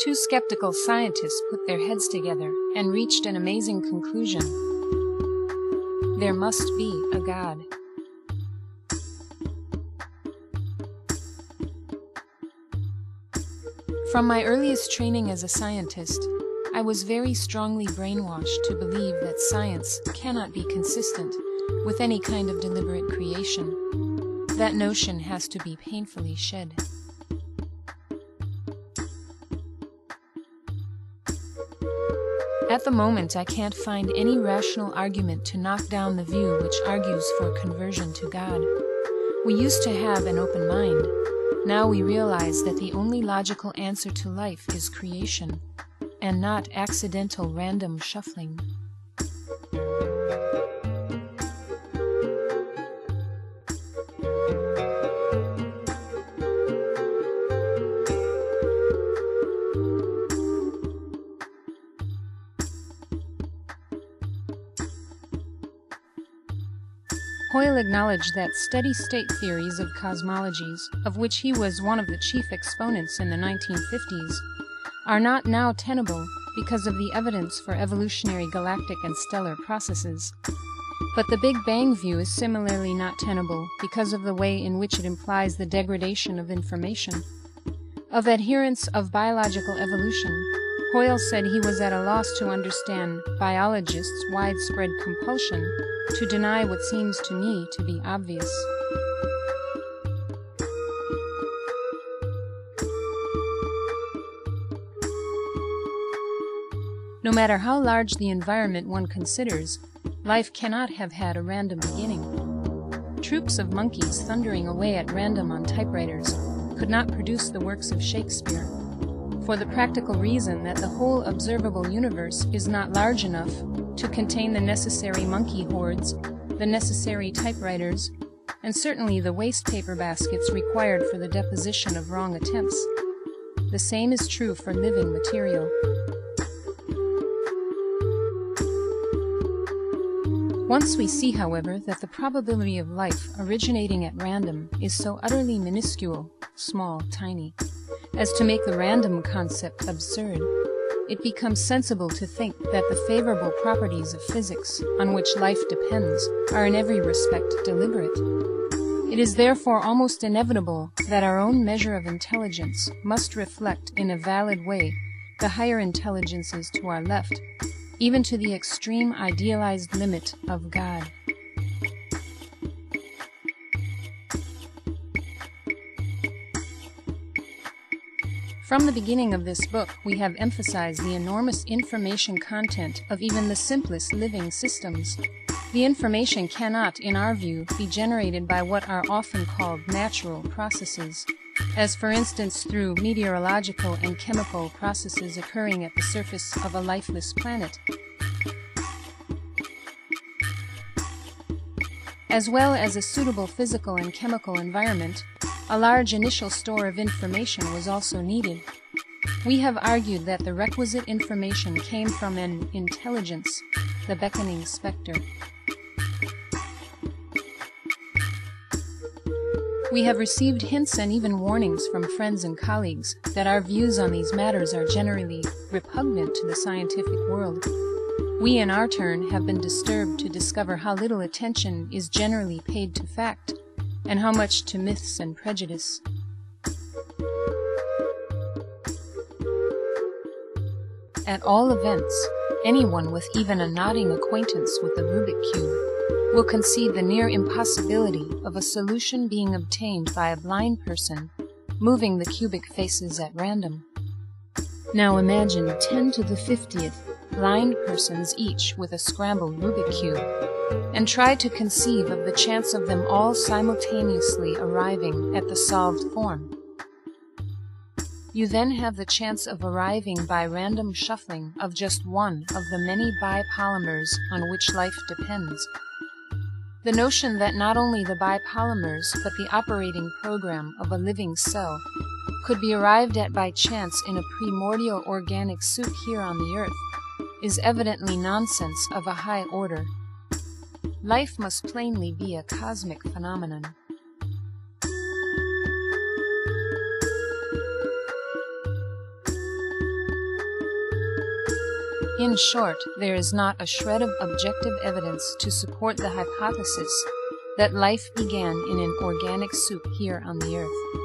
two skeptical scientists put their heads together and reached an amazing conclusion. There must be a God. From my earliest training as a scientist, I was very strongly brainwashed to believe that science cannot be consistent with any kind of deliberate creation. That notion has to be painfully shed. At the moment, I can't find any rational argument to knock down the view which argues for conversion to God. We used to have an open mind. Now we realize that the only logical answer to life is creation, and not accidental random shuffling. Hoyle acknowledged that steady state theories of cosmologies, of which he was one of the chief exponents in the 1950s, are not now tenable because of the evidence for evolutionary galactic and stellar processes. But the Big Bang view is similarly not tenable because of the way in which it implies the degradation of information. Of adherents of biological evolution, Hoyle said he was at a loss to understand biologists' widespread compulsion to deny what seems to me to be obvious. No matter how large the environment one considers, life cannot have had a random beginning. Troops of monkeys thundering away at random on typewriters could not produce the works of Shakespeare, for the practical reason that the whole observable universe is not large enough to contain the necessary monkey hordes, the necessary typewriters, and certainly the waste paper baskets required for the deposition of wrong attempts. The same is true for living material. Once we see, however, that the probability of life originating at random is so utterly minuscule, small, tiny, as to make the random concept absurd, it becomes sensible to think that the favorable properties of physics, on which life depends, are in every respect deliberate. It is therefore almost inevitable that our own measure of intelligence must reflect in a valid way the higher intelligences to our left, even to the extreme idealized limit of God. From the beginning of this book, we have emphasized the enormous information content of even the simplest living systems. The information cannot, in our view, be generated by what are often called natural processes, as for instance through meteorological and chemical processes occurring at the surface of a lifeless planet. As well as a suitable physical and chemical environment, a large initial store of information was also needed. We have argued that the requisite information came from an intelligence, the beckoning specter. We have received hints and even warnings from friends and colleagues that our views on these matters are generally repugnant to the scientific world. We, in our turn, have been disturbed to discover how little attention is generally paid to fact and how much to myths and prejudice. At all events, anyone with even a nodding acquaintance with the Rubik Cube will concede the near impossibility of a solution being obtained by a blind person moving the cubic faces at random. Now imagine 10 to the 50th blind persons each with a scrambled Rubik Cube and try to conceive of the chance of them all simultaneously arriving at the solved form. You then have the chance of arriving by random shuffling of just one of the many biopolymers on which life depends. The notion that not only the biopolymers but the operating program of a living cell could be arrived at by chance in a primordial organic soup here on the earth is evidently nonsense of a high order. Life must plainly be a cosmic phenomenon. In short, there is not a shred of objective evidence to support the hypothesis that life began in an organic soup here on the earth.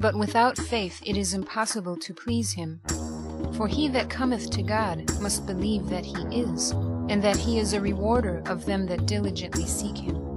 But without faith it is impossible to please him. For he that cometh to God must believe that he is, and that he is a rewarder of them that diligently seek him.